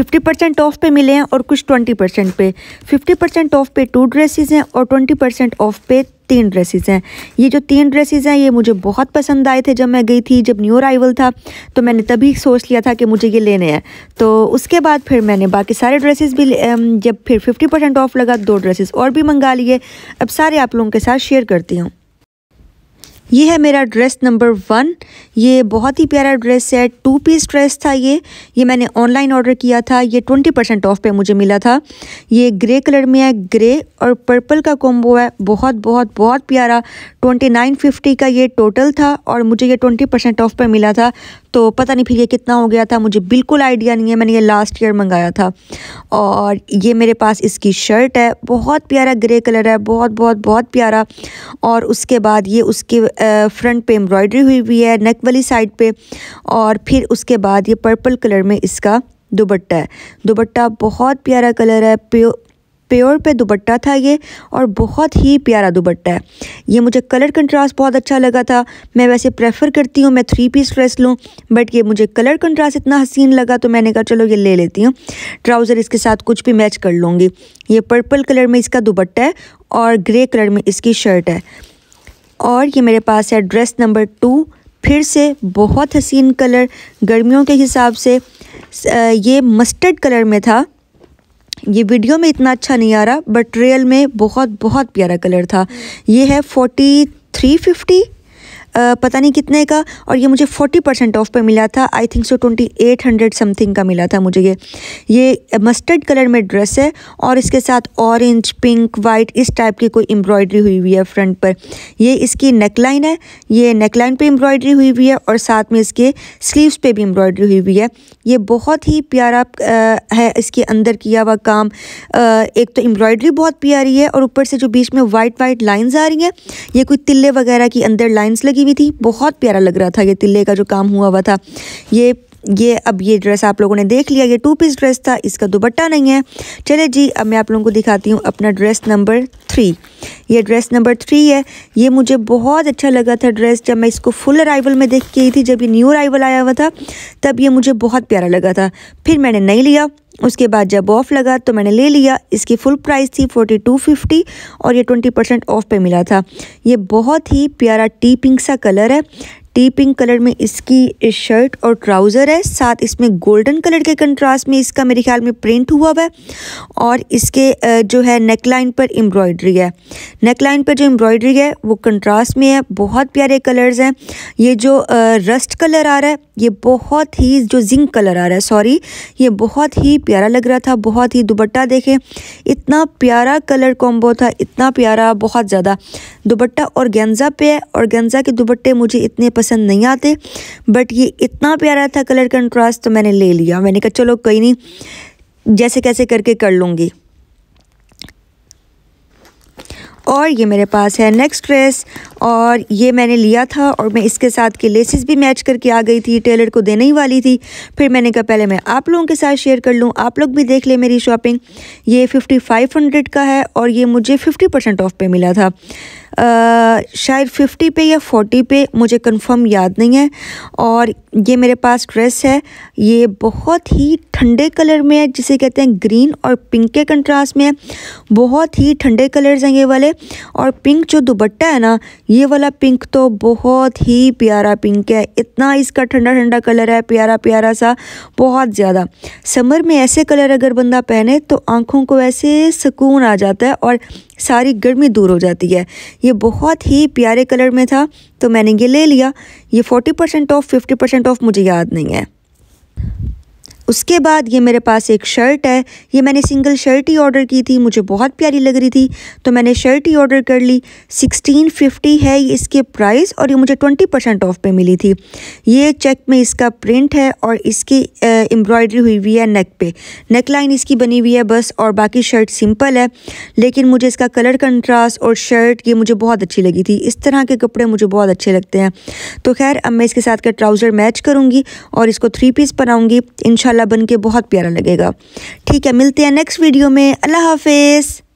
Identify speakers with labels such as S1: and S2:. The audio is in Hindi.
S1: फिफ्टी परसेंट ऑफ़ पे मिले हैं और कुछ ट्वेंटी परसेंट पे। फिफ्टी परसेंट ऑफ़ पे टू ड्रेसेस हैं और ट्वेंटी परसेंट ऑफ़ पे तीन ड्रेसेस हैं। ये जो तीन ड्रेसेस हैं, ये मुझे बहुत पसंद आए थे जब मैं गई थी, जब न्यू अराइवल था तो मैंने तभी सोच लिया था कि मुझे ये लेने हैं। तो उसके बाद फिर मैंने बाकी सारे ड्रेसेस भी जब फिर फिफ्टी परसेंट ऑफ़ लगा, दो ड्रेसेस और भी मंगा लिए। अब सारे आप लोगों के साथ शेयर करती हूँ। ये है मेरा ड्रेस नंबर वन ये बहुत ही प्यारा ड्रेस है. टू पीस ड्रेस था ये. ये मैंने ऑनलाइन ऑर्डर किया था. ये ट्वेंटी परसेंट ऑफ़ पे मुझे मिला था. ये ग्रे कलर में है ग्रे और पर्पल का कॉम्बो है. बहुत बहुत बहुत प्यारा. ट्वेंटी नाइन फिफ्टी का ये टोटल था और मुझे ये ट्वेंटी परसेंट ऑफ़ पे मिला था. तो पता नहीं फिर ये कितना हो गया था, मुझे बिल्कुल आइडिया नहीं है, मैंने ये लास्ट ईयर मंगाया था। और ये मेरे पास इसकी शर्ट है, बहुत प्यारा ग्रे कलर है, बहुत बहुत बहुत प्यारा। और उसके बाद ये उसके फ्रंट पे एम्ब्रॉयडरी हुई हुई है नेक वाली साइड पे। और फिर उसके बाद ये पर्पल कलर में इसका दुबट्टा है। दुबट्टा बहुत प्यारा कलर है प्यो प्योर पे दुबट्टा था ये और बहुत ही प्यारा दुबट्टा है। ये मुझे कलर कंट्रास्ट बहुत अच्छा लगा था। मैं वैसे प्रेफर करती हूँ, मैं थ्री पीस ड्रेस लूँ, बट ये मुझे कलर कंट्रास्ट इतना हसीन लगा तो मैंने कहा, चलो ये ले लेती हूँ। ट्राउज़र इसके साथ कुछ भी मैच कर लूँगी। ये पर्पल कलर में इसका दुबट्टा है और ग्रे कलर में इसकी शर्ट है। और ये मेरे पास है ड्रेस नंबर टू। फिर से बहुत हसीन कलर, गर्मियों के हिसाब से। ये मस्टर्ड कलर में था। ये वीडियो में इतना अच्छा नहीं आ रहा बट रियल में बहुत बहुत प्यारा कलर था। ये है फोर्टी थ्री फिफ्टी पता नहीं कितने का, और ये मुझे फोर्टी परसेंट ऑफ़ पे मिला था। I think so twenty eight hundred something का मिला था मुझे ये। ये मस्टर्ड कलर में ड्रेस है, और इसके साथ ऑरेंज पिंक वाइट इस टाइप की कोई एम्ब्रॉयडरी हुई हुई है फ्रंट पर। ये इसकी नेकलाइन है, ये नेकलाइन पे एम्ब्रॉयडरी हुई हुई है, और साथ में इसके स्लीव्स पे भी एम्ब्रॉयडरी हुई हुई है। ये बहुत ही प्यारा है इसके अंदर किया हुआ काम। एक तो एम्ब्रॉयडरी बहुत प्यारी है, और ऊपर से जो बीच में वाइट वाइट लाइन्स आ रही हैं, ये कोई तिल्ले वगैरह की अंदर लाइन्स लगी हुई थी। बहुत प्यारा लग रहा था ये तिल्ले का जो काम हुआ हुआ था। ये ये अब ये ड्रेस आप लोगों ने देख लिया, ये टू पीस ड्रेस था, इसका दुबट्टा नहीं है। चले जी, अब मैं आप लोगों को दिखाती हूँ अपना ड्रेस नंबर थ्री ये ड्रेस नंबर थ्री है। ये मुझे बहुत अच्छा लगा था ड्रेस जब मैं इसको फुल अराइवल में देख के आई थी, जब ये न्यू अराइवल आया हुआ था, तब ये मुझे बहुत प्यारा लगा था। फिर मैंने नहीं लिया। उसके बाद जब ऑफ़ लगा तो मैंने ले लिया। इसकी फुल प्राइस थी फोर्टी टू फिफ्टी और ये ट्वेंटी परसेंट ऑफ़ पे मिला था। ये बहुत ही प्यारा टी पिंक सा कलर है। टी पिंक कलर में इसकी शर्ट और ट्राउज़र है। साथ इसमें गोल्डन कलर के कंट्रास्ट में इसका मेरे ख्याल में प्रिंट हुआ हुआ है और इसके जो है नेक लाइन पर एम्ब्रॉयडरी है। नेक लाइन पर जो एम्ब्रॉयडरी है, वो कंट्रास्ट में है। बहुत प्यारे कलर्स हैं। ये जो रस्ट कलर आ रहा है, ये बहुत ही, जो जिंक कलर आ रहा है, सॉरी, ये बहुत ही प्यारा लग रहा था, बहुत ही दुबट्टा देखें। इतना प्यारा कलर कॉम्बो था, इतना प्यारा, बहुत ज़्यादा। दुबट्टा और गेंजा पे है और गेंजा के दुबट्टे मुझे इतने पसंद नहीं आते बट ये इतना प्यारा था कलर कंट्रास्ट तो मैंने ले लिया। मैंने कहा, चलो कोई नहीं, जैसे कैसे करके कर लूँगी। और ये मेरे पास है नेक्स्ट ड्रेस और ये मैंने लिया था, और मैं इसके साथ के लेसेस भी मैच करके आ गई थी टेलर को देने ही वाली थी। फिर मैंने कहा, पहले मैं आप लोगों के साथ शेयर कर लूँ, आप लोग भी देख लें मेरी शॉपिंग ये फिफ्टी फाइव हंड्रेड का है, और ये मुझे फिफ्टी परसेंट ऑफ़ पे मिला था। शायद फिफ्टी पे या फोर्टी पे, मुझे कंफर्म याद नहीं है। और ये मेरे पास ड्रेस है। ये बहुत ही ठंडे कलर में है, जिसे कहते हैं ग्रीन और पिंक के कंट्रास्ट में है। बहुत ही ठंडे कलर्स हैं ये वाले। और पिंक जो दुबट्टा है ना, ये वाला पिंक तो बहुत ही प्यारा पिंक है। इतना इसका ठंडा ठंडा कलर है, प्यारा प्यारा सा, बहुत ज़्यादा। समर में ऐसे कलर अगर बंदा पहने तो आँखों को ऐसे सुकून आ जाता है। और सारी गर्मी दूर हो जाती है। ये बहुत ही प्यारे कलर में था तो मैंने ये ले लिया। ये forty percent off fifty percent off मुझे याद नहीं है। उसके बाद ये मेरे पास एक शर्ट है। ये मैंने सिंगल शर्ट ही ऑर्डर की थी। मुझे बहुत प्यारी लग रही थी। तो मैंने शर्ट ही ऑर्डर कर ली। सिक्सटीन फिफ्टी है इसके प्राइस और ये मुझे ट्वेंटी परसेंट ऑफ़ पे मिली थी। ये चेक में इसका प्रिंट है और इसकी एम्ब्रॉयडरी हुई हुई है नेक पे। नेक लाइन इसकी बनी हुई है बस और बाकी शर्ट सिंपल है। लेकिन मुझे इसका कलर कंट्रास्ट और शर्ट ये मुझे बहुत अच्छी लगी थी। इस तरह के कपड़े मुझे बहुत अच्छे लगते हैं। तो खैर, अब मैं इसके साथ का ट्राउज़र मैच करूँगी और इसको थ्री पीस बनाऊँगी। इन माशाल्लाह बन के बहुत प्यारा लगेगा। ठीक है, मिलते हैं नेक्स्ट वीडियो में। अल्लाह हाफिज़।